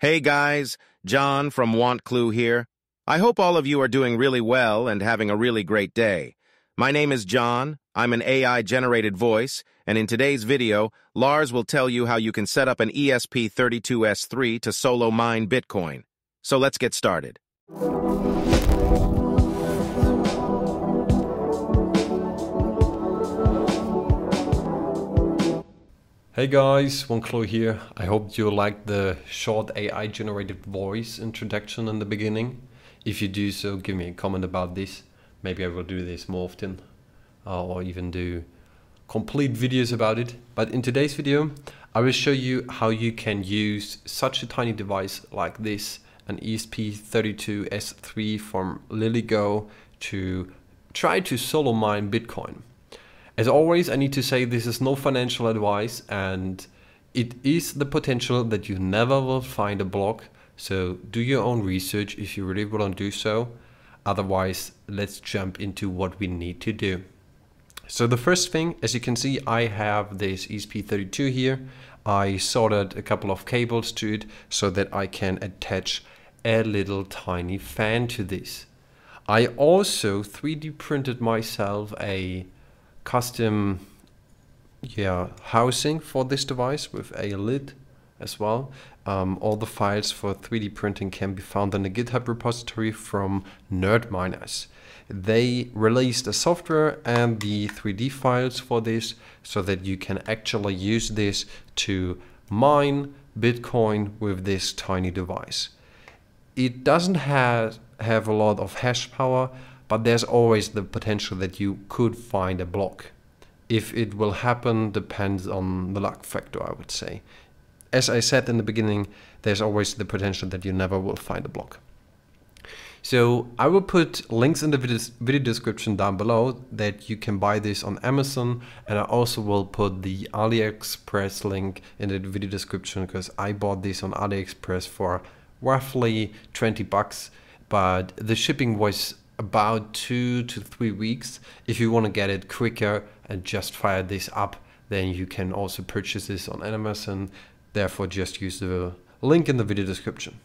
Hey guys, John from WantClue here. I hope all of you are doing really well and having a really great day. My name is John, I'm an AI-generated voice, and in today's video, Lars will tell you how you can set up an ESP32S3 to solo mine Bitcoin. So let's get started. Hey guys, Clue here. I hope you liked the short AI generated voice introduction in the beginning. If you do so, give me a comment about this. Maybe I will do this more often uh, or even do complete videos about it. But in today's video, I will show you how you can use such a tiny device like this, an ESP32S3 from LilyGo to try to solo mine Bitcoin. As always, I need to say this is no financial advice and it is the potential that you never will find a block. So do your own research if you really want to do so. Otherwise, let's jump into what we need to do. So the first thing, as you can see, I have this ESP32 here. I soldered a couple of cables to it so that I can attach a little tiny fan to this. I also 3D printed myself a custom yeah housing for this device with a lid as well. Um, all the files for 3D printing can be found in the GitHub repository from Nerdminers. They released the software and the 3D files for this so that you can actually use this to mine Bitcoin with this tiny device. It doesn't have, have a lot of hash power, but there's always the potential that you could find a block. If it will happen depends on the luck factor, I would say. As I said in the beginning, there's always the potential that you never will find a block. So I will put links in the video description down below that you can buy this on Amazon and I also will put the AliExpress link in the video description because I bought this on AliExpress for roughly 20 bucks but the shipping was about two to three weeks. If you want to get it quicker and just fire this up, then you can also purchase this on Amazon. Therefore, just use the link in the video description.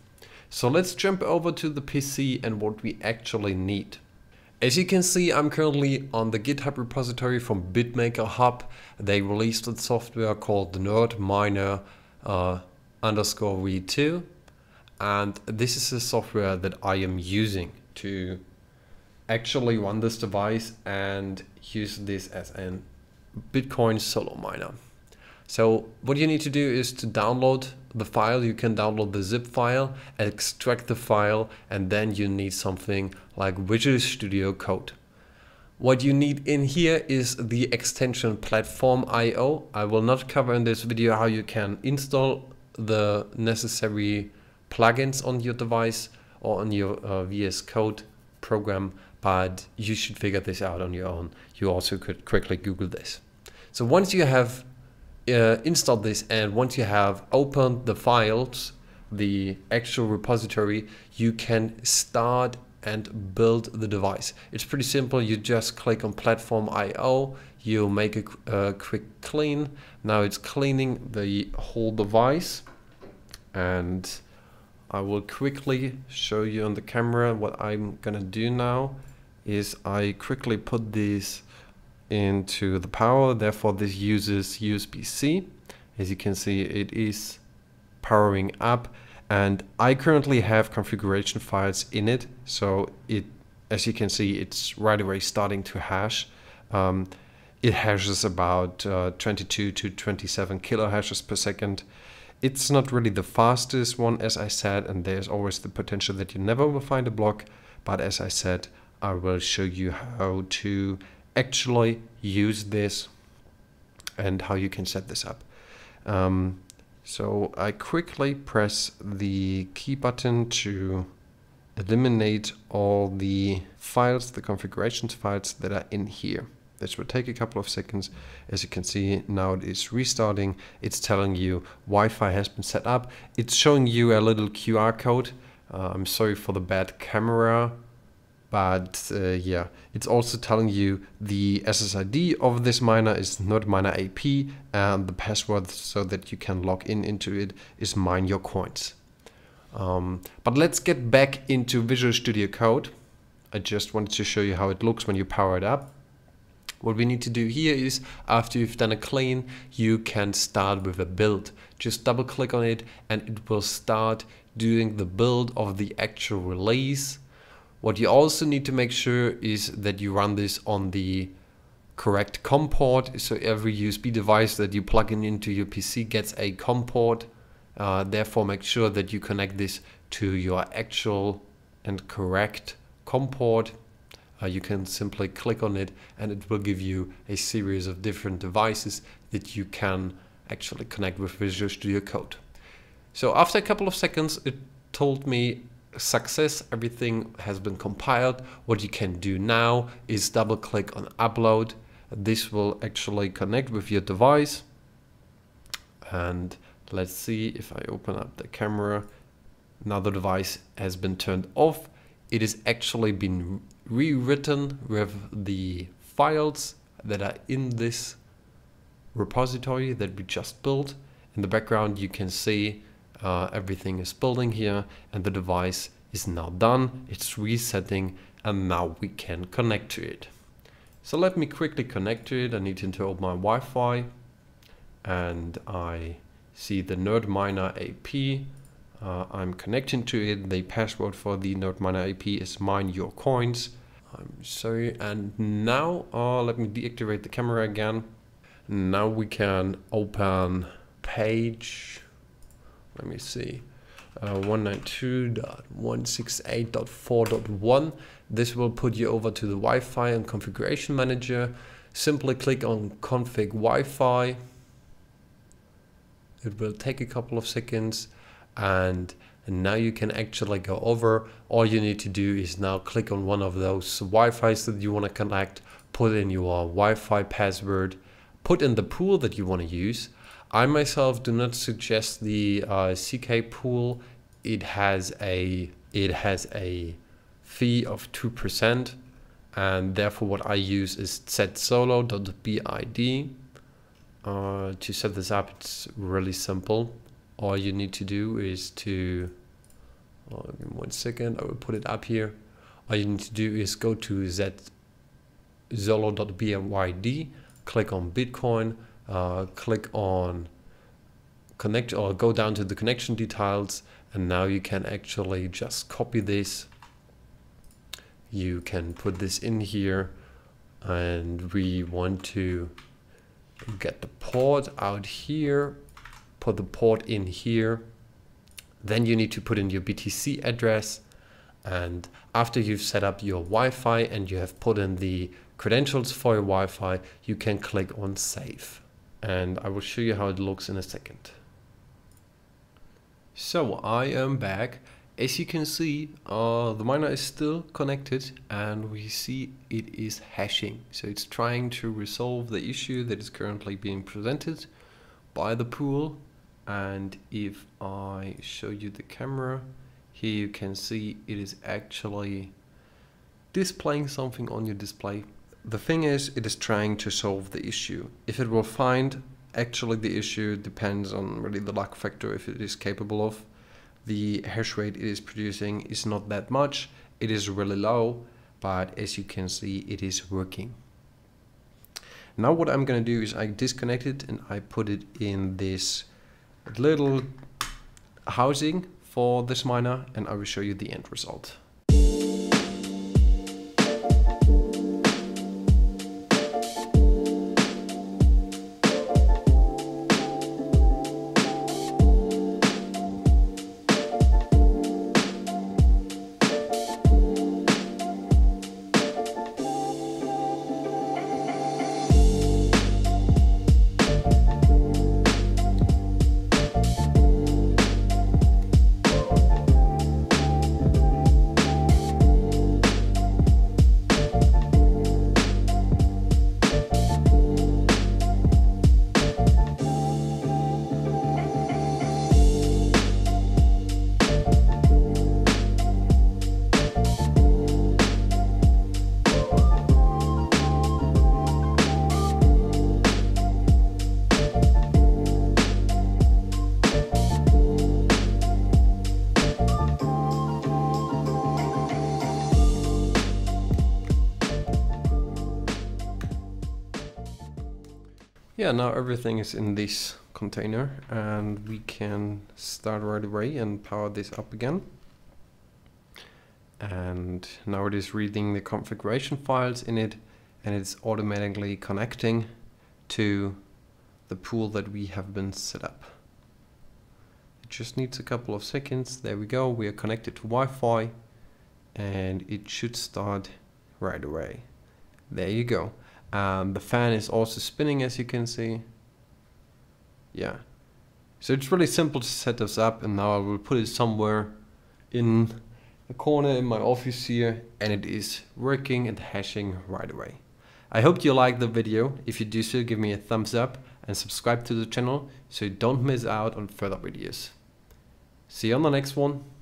So let's jump over to the PC and what we actually need. As you can see, I'm currently on the GitHub repository from BitMaker Hub. They released a software called the Nerd Miner uh, underscore v2. And this is the software that I am using to actually run this device and use this as a Bitcoin solo miner. So what you need to do is to download the file. You can download the zip file, extract the file, and then you need something like Visual Studio Code. What you need in here is the extension PlatformIO. I will not cover in this video how you can install the necessary plugins on your device or on your uh, VS Code program but you should figure this out on your own. You also could quickly Google this. So once you have uh, installed this and once you have opened the files, the actual repository, you can start and build the device. It's pretty simple. You just click on PlatformIO, you make a, a quick clean. Now it's cleaning the whole device and I will quickly show you on the camera what I'm gonna do now is I quickly put these into the power therefore this uses USB-C as you can see it is powering up and I currently have configuration files in it so it as you can see it's right away starting to hash. Um, it hashes about uh, 22 to 27 kilohashes per second. It's not really the fastest one as I said and there's always the potential that you never will find a block but as I said I will show you how to actually use this and how you can set this up. Um, so I quickly press the key button to eliminate all the files, the configurations files that are in here. This will take a couple of seconds. As you can see, now it is restarting. It's telling you Wi-Fi has been set up. It's showing you a little QR code. Uh, I'm sorry for the bad camera but uh, yeah, it's also telling you the SSID of this miner is NerdMiner AP and the password so that you can log in into it is mine your coins. Um, but let's get back into Visual Studio Code. I just wanted to show you how it looks when you power it up. What we need to do here is after you've done a clean, you can start with a build. Just double click on it and it will start doing the build of the actual release. What you also need to make sure is that you run this on the correct COM port. So every USB device that you plug in into your PC gets a COM port. Uh, therefore, make sure that you connect this to your actual and correct COM port. Uh, you can simply click on it and it will give you a series of different devices that you can actually connect with Visual Studio Code. So after a couple of seconds, it told me success, everything has been compiled. What you can do now is double click on upload. This will actually connect with your device. And let's see if I open up the camera. Now the device has been turned off. It has actually been rewritten with the files that are in this repository that we just built. In the background, you can see uh, everything is building here and the device is now done. It's resetting and now we can connect to it. So let me quickly connect to it. I need to open my Wi-Fi and I see the NerdMiner AP. Uh, I'm connecting to it. The password for the NerdMiner AP is mine your coins. I'm sorry. And now uh, let me deactivate the camera again. Now we can open page let me see, uh, 192.168.4.1. This will put you over to the Wi-Fi and configuration manager. Simply click on config Wi-Fi. It will take a couple of seconds and, and now you can actually go over. All you need to do is now click on one of those Wi-Fi's that you want to connect, put in your Wi-Fi password, put in the pool that you want to use, I myself do not suggest the uh, CK pool. It has a it has a fee of two percent, and therefore what I use is zsolo.bid. Uh, to set this up, it's really simple. All you need to do is to uh, one second. I will put it up here. All you need to do is go to zsolo.bid, click on Bitcoin uh, click on connect or go down to the connection details and now you can actually just copy this. You can put this in here and we want to get the port out here put the port in here. Then you need to put in your BTC address and after you've set up your Wi-Fi and you have put in the credentials for your Wi-Fi you can click on save and I will show you how it looks in a second. So I am back. As you can see, uh, the miner is still connected and we see it is hashing. So it's trying to resolve the issue that is currently being presented by the pool. And if I show you the camera, here you can see it is actually displaying something on your display the thing is, it is trying to solve the issue. If it will find actually the issue depends on really the luck factor if it is capable of. The hash rate it is producing is not that much. It is really low, but as you can see, it is working. Now what I'm going to do is I disconnect it and I put it in this little housing for this miner and I will show you the end result. Yeah, now everything is in this container and we can start right away and power this up again. And now it is reading the configuration files in it and it's automatically connecting to the pool that we have been set up. It just needs a couple of seconds. There we go. We are connected to Wi-Fi and it should start right away. There you go. Um, the fan is also spinning as you can see. Yeah. So it's really simple to set this up and now I will put it somewhere in a corner in my office here and it is working and hashing right away. I hope you liked the video. If you do so, give me a thumbs up and subscribe to the channel so you don't miss out on further videos. See you on the next one.